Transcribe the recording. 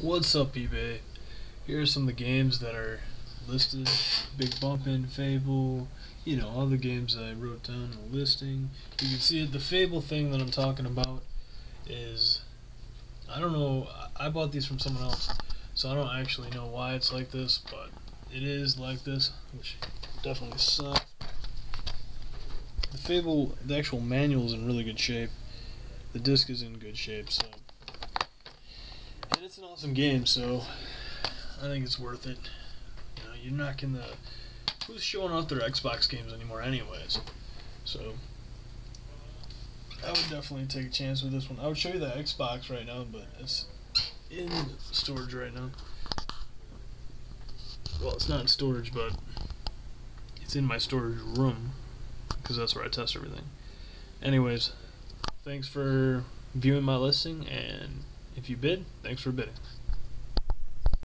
What's up, eBay? Here are some of the games that are listed. Big Bumpin', Fable, you know, all the games I wrote down in the listing. You can see. The Fable thing that I'm talking about is, I don't know, I bought these from someone else, so I don't actually know why it's like this, but it is like this, which definitely sucks. The Fable, the actual manual is in really good shape. The disc is in good shape, so it's an awesome game, so I think it's worth it. You know, you're not gonna. Who's showing off their Xbox games anymore, anyways? So I would definitely take a chance with this one. I would show you the Xbox right now, but it's in storage right now. Well, it's not in storage, but it's in my storage room because that's where I test everything. Anyways, thanks for viewing my listing, and if you bid, thanks for bidding.